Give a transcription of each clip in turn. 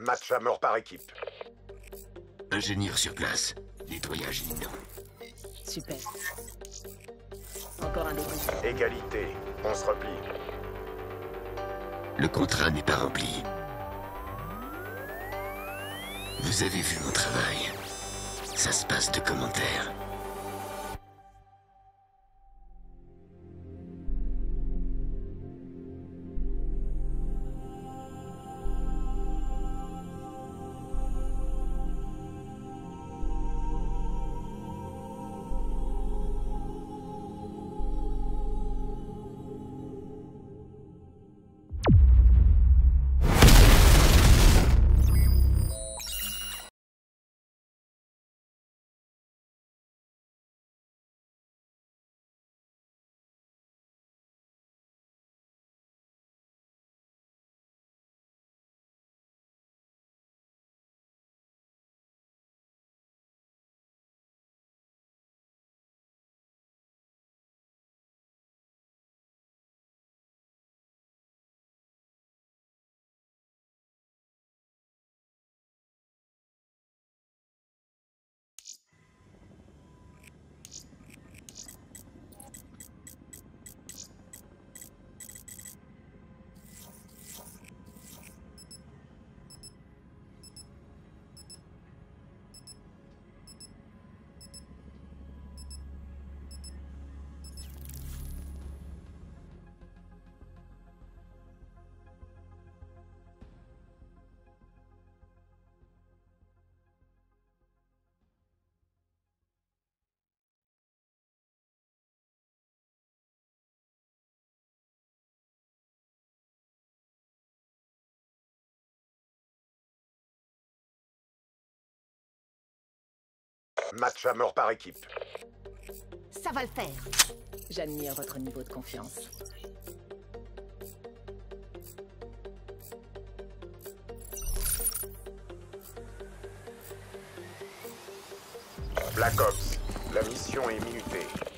Match à mort par équipe. Ingénieur sur place. Nettoyage imminent. Super. Encore un défi. Égalité. On se replie. Le contrat n'est pas rempli. Vous avez vu mon travail. Ça se passe de commentaires. Match à mort par équipe. Ça va le faire. J'admire votre niveau de confiance. Black Ops. La mission est minutée.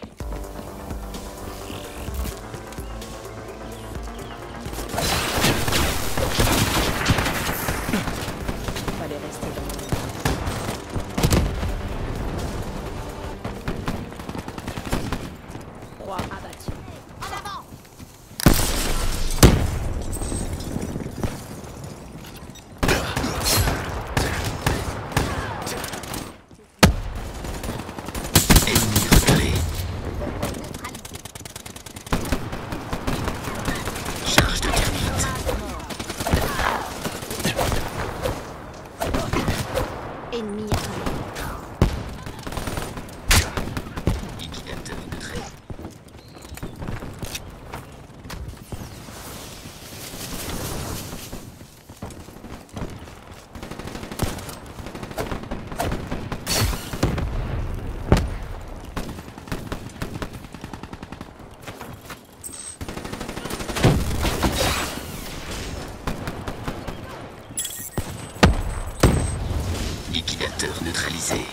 印尼。Liquidateur neutralisé.